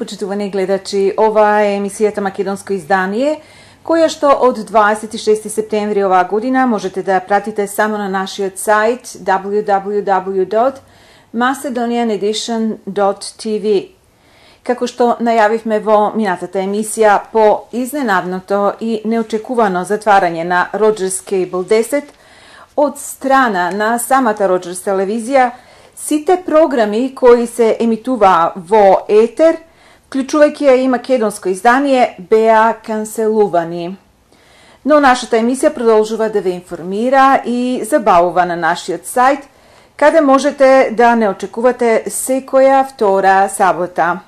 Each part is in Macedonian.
Почитувани гледачи. Ова е емисијата Македонско издание, која што од 26 септември оваа година можете да ја пратите само на нашиот сајт www.macedonianedition.tv. Како што најавивме во минатата емисија по изненадното и неочекувано затварање на Роджерс Cable 10 од страна на самата Роджерс телевизија, Сите програми кои се емитуваа во етер, вклучувајќи ја и македонско издание, беа канцелувани. Но нашата емисија продолжува да ве информира и забавува на нашиот сајт, каде можете да не очекувате секоја втора сабота.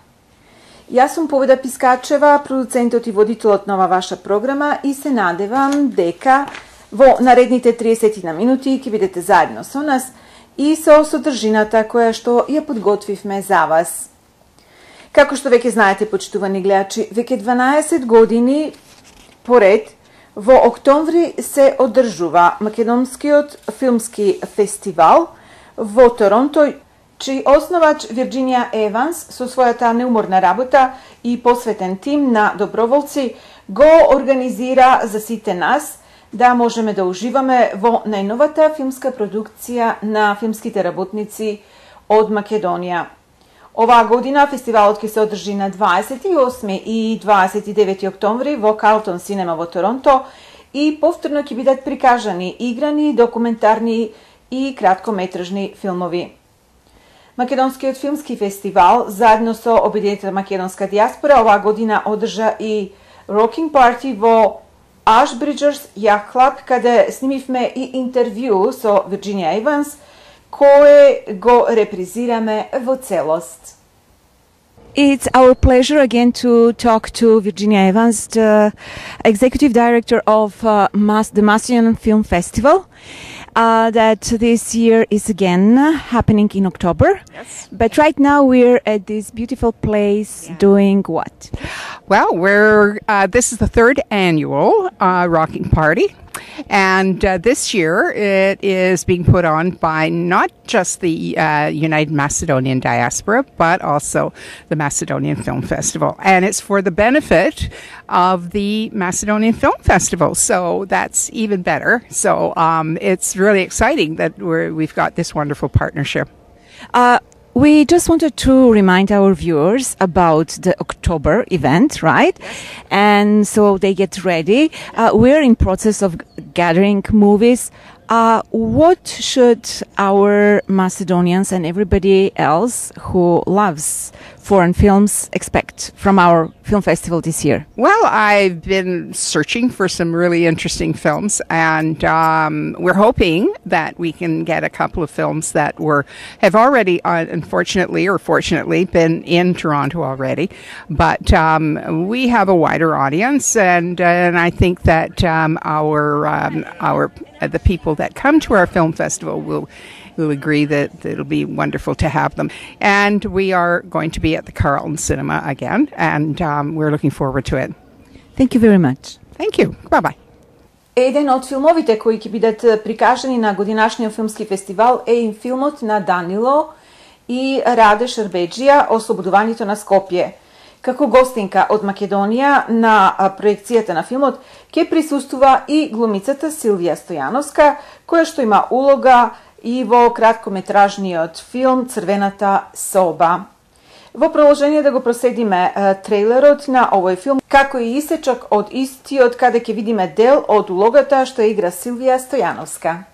Јас сум Поведа Пискачева, продуцентот и водителот на ова ваша програма и се надевам дека во наредните 30 на минути ќе бидете заедно со нас – и со содржината која што ја подготвивме за вас. Како што веќе знаете, почитувани гледачи, веќе 12 години поред во октомври се одржува Македонскиот филмски фестивал во Торонто, чиј основач Вирджинија Еванс со својата неуморна работа и посветен тим на доброволци го организира за сите нас – да можеме да уживаме во најновата филмска продукција на филмските работници од Македонија. Оваа година фестивалот ќе се одржи на 28 и 29 октомври во Карлтон Синема во Торонто и повторно ќе бидат прикажани играни, документарни и краткометражни филмови. Македонскиот филмски фестивал заедно со Обединетата македонска диаспора оваа година одржа и Rocking Party во Ashbridgers Yacht Club, каде снимивме и интервју со Вирджинија Иванс, кое го репризираме во целост. It's our pleasure again to talk to Virginia Evans, the executive director of uh, Mas- the Macedonian Film Festival. Uh, that this year is again happening in October. Yes. But right now we're at this beautiful place Yeah. doing what? Well, we're uh, this is the third annual uh, rocking party, and uh, this year it is being put on by not just the uh, United Macedonian Diaspora, but also the Macedonian Film Festival, and it's for the benefit of the Macedonian Film Festival. So that's even better. So um, it's really exciting that we're, we've got this wonderful partnership. Uh, we just wanted to remind our viewers about the October event, right? And so they get ready. Uh, we're in process of gathering movies. Uh, what should our Macedonians and everybody else who loves foreign films expect from our film festival this year? Well, I've been searching for some really interesting films, and um, we're hoping that we can get a couple of films that were have already, uh, unfortunately or fortunately, been in Toronto already. But um, we have a wider audience, and and I think that um, our um, our uh, the people that come to our film festival will will agree that, that it'll be wonderful to have them. And we are going to be at the Carlton Cinema again, and um, we're looking forward to it. Thank you very much. Thank you. Bye bye. Еден од филмовите кои ќе бидат прикажани на годинашниот филмски фестивал е и филмот на Данило и Раде Шербеджија Ослободувањето на Скопје. Како гостинка од Македонија на а, проекцијата на филмот ќе присуствува и глумицата Силвија Стојановска, која што има улога и во краткометражниот филм Црвената соба. Во продолжение да го проследиме трейлерот на овој филм, како и исечок од истиот каде ќе видиме дел од улогата што игра Силвија Стојановска.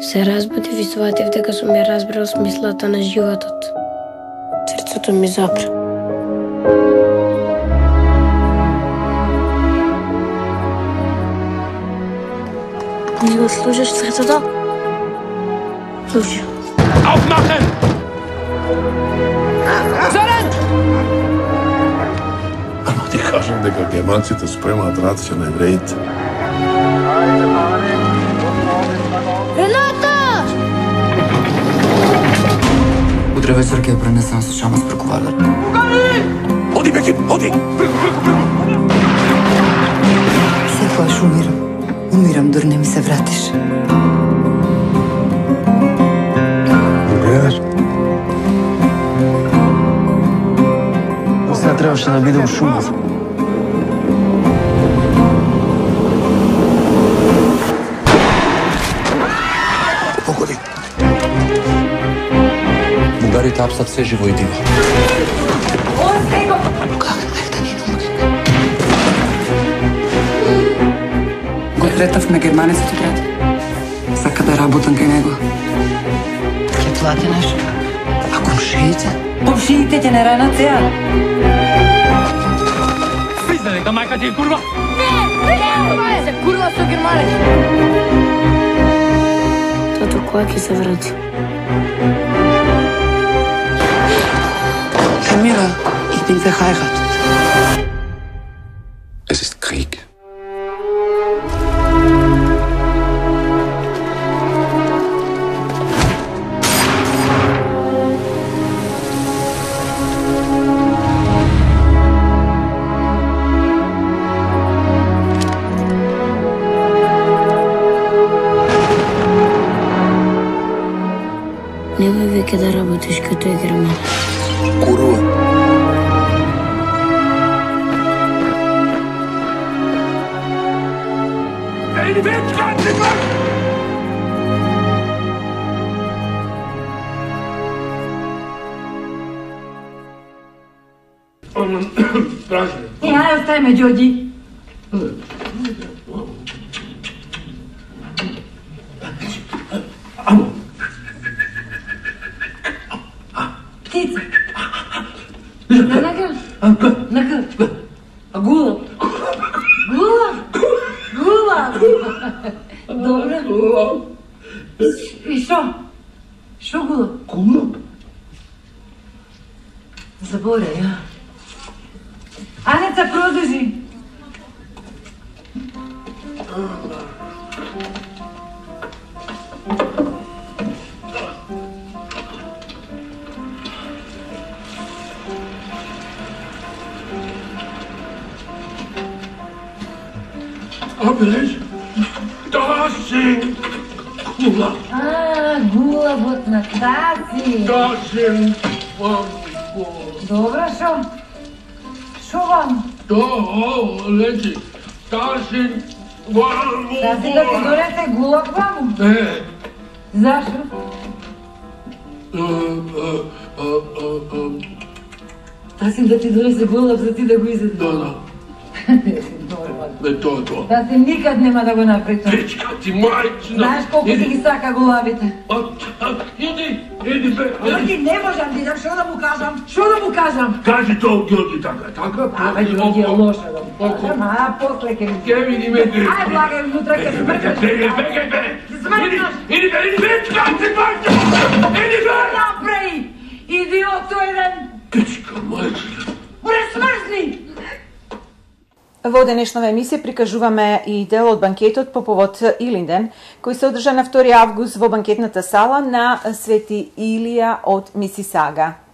Се разбудив и сватив дека сум ја разбрал смислата на животот. Срцето ми запра. Не го слушаш срцето? Слушай. Aufmachen! Ама ти кажам дека германците спремаат рација на евреите. Рената! Утре вечер ќе ја пренесам со шамас преку Вардар. Оди, Беки, оди! Секојаш умирам. Умирам дури не ми се вратиш. Гледаш? требаше да биде у Шумов. Погоди. Бугарите апсат се живо и диво. Го третавме германецот брат. Сака да работам кај него. Ќе плати нешто. А комшиите? Комшиите ќе не ранат сега. Тато кога ќе се врати? Camilla, ich bin verheiratet. Немој веќе да работиш като германец. Курва. Е, ај оставиме Ѓоѓи. Птица. На нака? Нака? А гула? Гула? Гула? Добро. И шо? Шо гула? Кула? Заборя, ја. Анеца, продолжи. Абелеш? Да си. Кула. А, гула вот на тази. Да си. Добро, шо? Шо вам? Да, лети. Да си. Вам. Тази да ти донесе гула к ваму. Не. Зашо? А, а, а, а, а, Тасим да ти донесе гула за ти да го изеде. Да, да. Не, тоа е тоа. Да се никад нема да го направи тоа. Дечка ти мајчина. Знаеш колку ти ги сака а, Иди, иди бе. Ти не можам ти да шо да му кажам? Шо да му кажам? Кажи тоа Георги така, така? Абе, Ѓоѓи е лошо да му кажам, а после ќе ви... Ке види ме ти. Ај, благај, внутра ќе смркаш. Бегај, бегај, бе. Ќе смркаш. Иди бе, иди бе, ти мајчина. Иди бе. Направи! Идиот еден! Дечка мајчина. Пресмрзни! Во денешнава емисија прикажуваме и дел од банкетот по повод Илинден, кој се одржа на 2 август во банкетната сала на Свети Илија од Мисисага.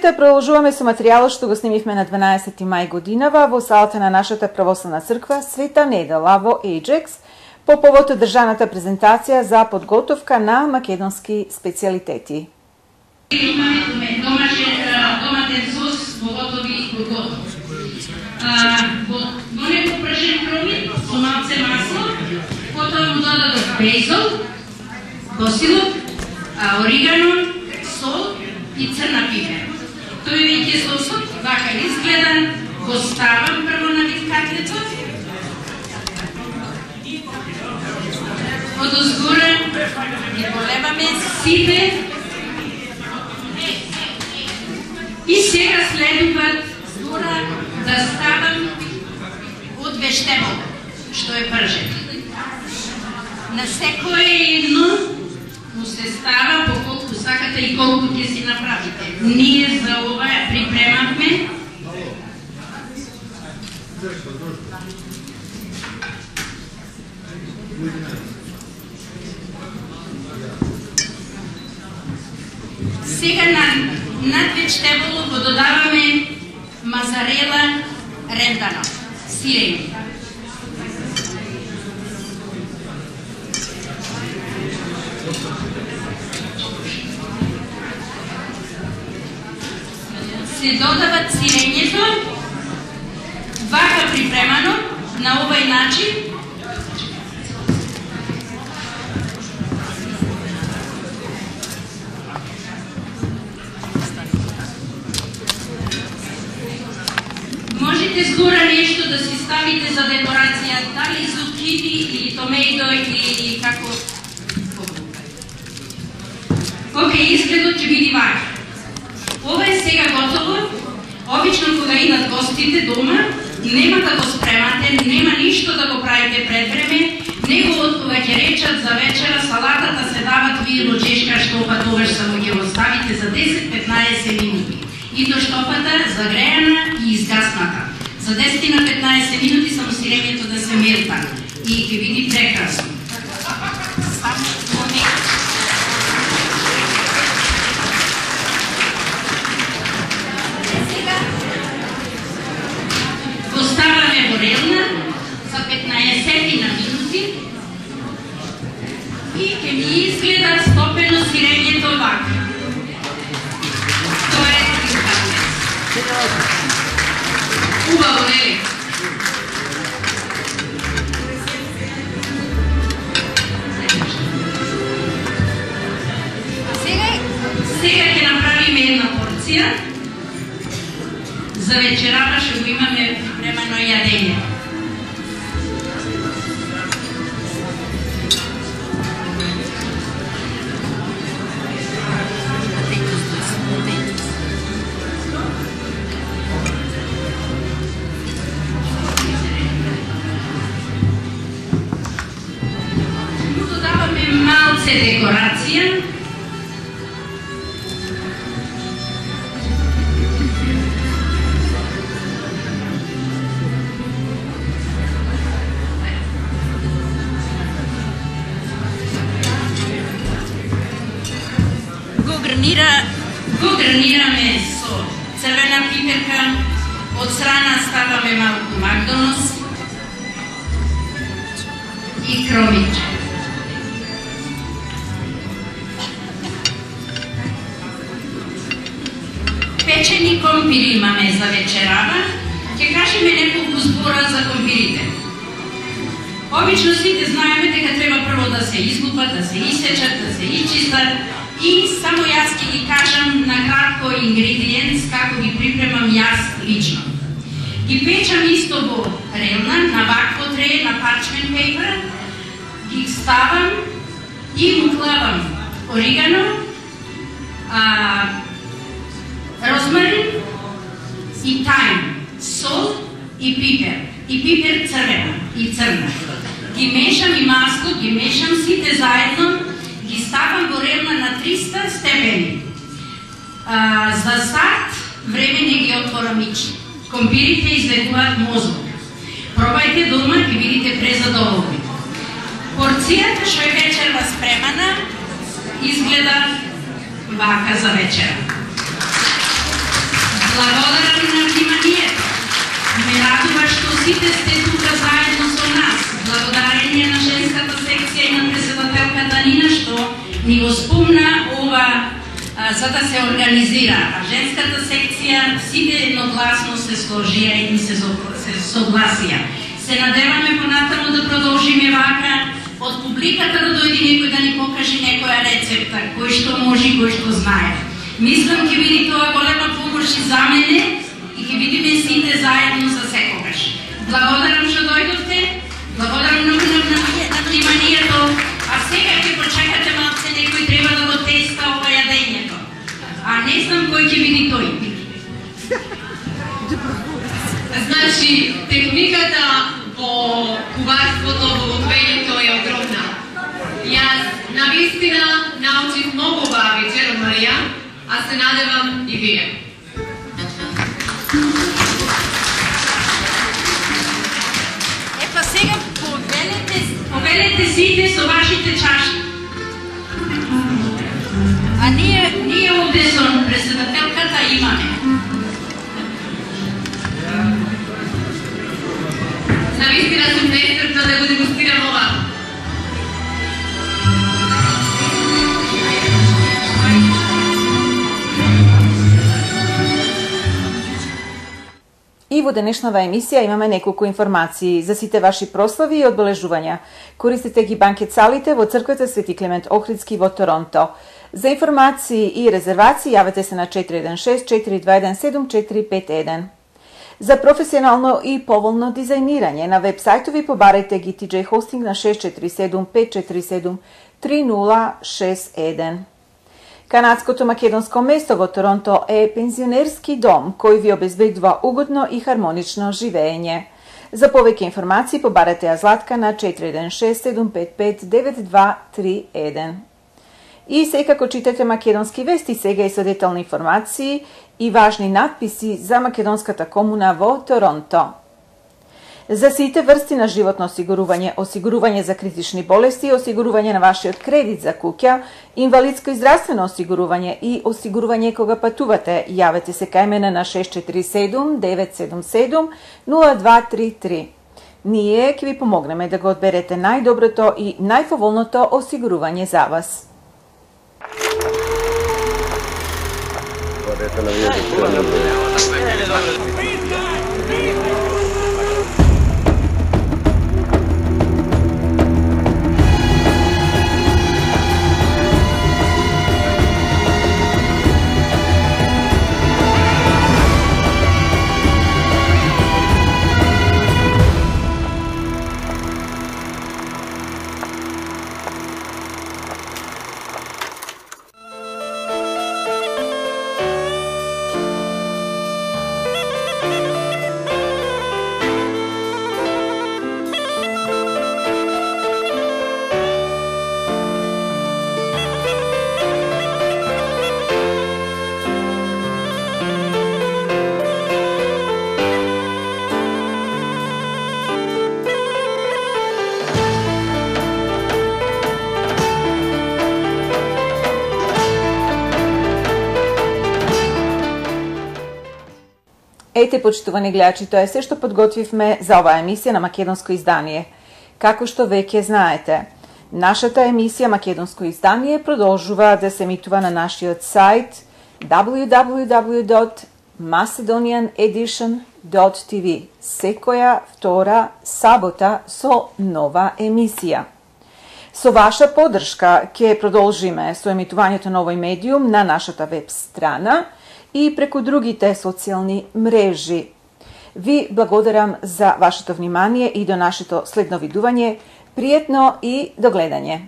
Емисијата ја продолжуваме со материјалот што го снимивме на 12 мај годинава во салата на нашата православна црква Света Недела во Еджекс по повод одржаната презентација за подготовка на македонски специјалитети. Имаме доматен сос во готови готов. Во него прашен кромит со малце масло, потоа му додадов бейзол, босилок, оригано, сол и црна пипер. Тој веќе сосот вака изгледан, го ставам прво на вискатлецот, од озгоре ги полеваме сите и сега следуваат згора да ставам од вештемот, што е пржен. На секој едно му се става по колку сакате и колку ќе си направите. Ние за ова ја припремавме Сега на над вечтеволо го додаваме мазарела рендано, сирење. Се додава сирењето, вака припремано, на овој начин, Обично кога идат гостите дома, нема да го спремате, нема ништо да го правите пред време, него од кога ќе речат за вечера салатата се дават вие чешка штопа, тогаш само ќе го ставите за 10-15 минути. И до штопата загреана и изгасната. За 10 на 15 минути само сирењето да се мерта и ќе види прекрасно. Поставаме горелна за 15 на минути и ќе ми изгледа стопено сирењето вака. Тоа е Убаво, нели? Сега, сега ќе направиме една порција за вечерата ќе го го гранираме со црвена пиперка, од страна ставаме малку макдонос и кромиче. Печени компири имаме за вечерава. Ќе кажеме неколку збора за компирите. Обично сите знаеме дека треба прво да се излупат, да се исечат, да се ичистат и само јас ќе ги кажам на кратко ингредиенс како ги припремам јас лично. Ги печам исто во релна, на вакво тре, на парчмен пейпер, ги ставам и му клавам оригано, а, розмарин и тајм, сол и пипер. И пипер црвена и црна. Ги мешам и масло, ги мешам сите заедно, ги ставам во ревна на 300 степени. А, за старт, време не ги отворам ичи. Компирите излегуваат мозок. Пробајте дома и видите презадоволни. Порцијата што е вечерва спремана изгледа вака за вечера. Благодарам на вниманието. Ме радува што сите сте тука заедно со нас. Благодарение на женската секција да и на председателка Нина што ни го спомна ова за да се организира. А женската секција сите едногласно се сложија и се, се согласија. Се надеваме понатаму да продолжиме вака од публиката да дојде некој да ни покаже некоја рецепта, кој што може и кој што знае. Мислам ќе биде тоа голема помош и за мене и ќе видиме сите заедно за секогаш. Благодарам што дојдовте, Значи, благодарам многу на, на вниманието, а сега ќе почекате малце некој треба да го теста ова јадењето. А не знам кој ќе биде тој. Значи, техниката во куварството, во готвењето е огромна. Јас навистина научив многу оваа вечер Марија, а се надевам и вие. Епа повелете, сите со вашите чаши. А ние, ние овде со председателката имаме. Навистина сум неистрпна да го дегустирам ова. И во денешнава емисија имаме неколку информации за сите ваши прослави и одбележувања. Користете ги банкет салите во црквата Свети Клемент Охридски во Торонто. За информации и резервации јавете се на 416 421 7451. За професионално и поволно дизајнирање на веб сајтови побарете ги TJ Hosting на 647 547 3061. Канадското македонско место во Торонто е пензионерски дом кој ви обезбедува угодно и хармонично живење. За повеќе информации побарате ја Златка на 416-755-9231. И секако читате македонски вести, сега и со детални информации и важни надписи за македонската комуна во Торонто. За сите врсти на животно осигурување, осигурување за критични болести, осигурување на вашиот кредит за куќа, инвалидско и здравствено осигурување и осигурување кога патувате, јавете се кај мене на 647 977 0233. Ние ќе ви помогнеме да го одберете најдоброто и најповолното осигурување за вас. Ете, почитувани гледачи, тоа е се што подготвивме за оваа емисија на Македонско издание. Како што веќе знаете, нашата емисија Македонско издание продолжува да се емитува на нашиот сајт www.macedonianedition.tv секоја втора сабота со нова емисија. Со ваша подршка ќе продолжиме со емитувањето на овој медиум на нашата веб страна – и преку другите социјални мрежи. Ви благодарам за вашето внимание и до нашето следно видување. Пријетно и до гледање.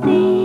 be